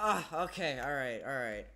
Ah, okay, all right, all right.